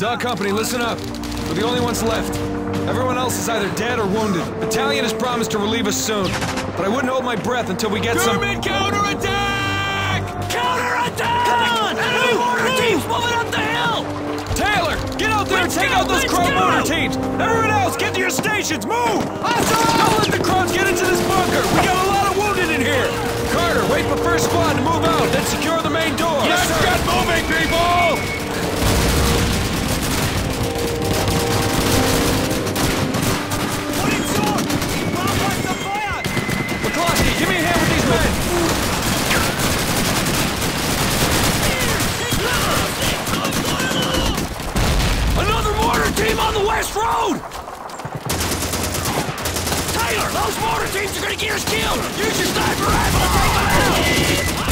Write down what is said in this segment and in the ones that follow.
Dog Company, listen up. We're the only ones left. Everyone else is either dead or wounded. Battalion has promised to relieve us soon, but I wouldn't hold my breath until we get some- German counterattack! Counterattack! Come on! Enemy mortar teams moving up the hill! Taylor, get out there Let's and take go, out those Kraut mortar teams! Everyone else, get to your stations! Move! Don't let the Krauts get into this bunker! We got a lot of wounded in here! Carter, wait for first squad to move out, then secure the main door! Let's get moving, people! On road! Taylor, those mortar teams are gonna get us killed! Use your sniper rifle to!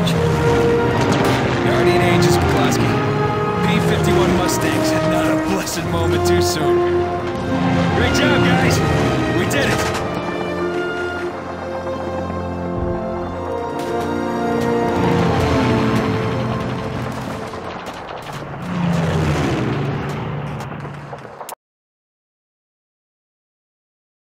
Dodge. Guardian Angels McCloskey. P-51 Mustangs, and not a blessed moment too soon. Great job, guys! We did it!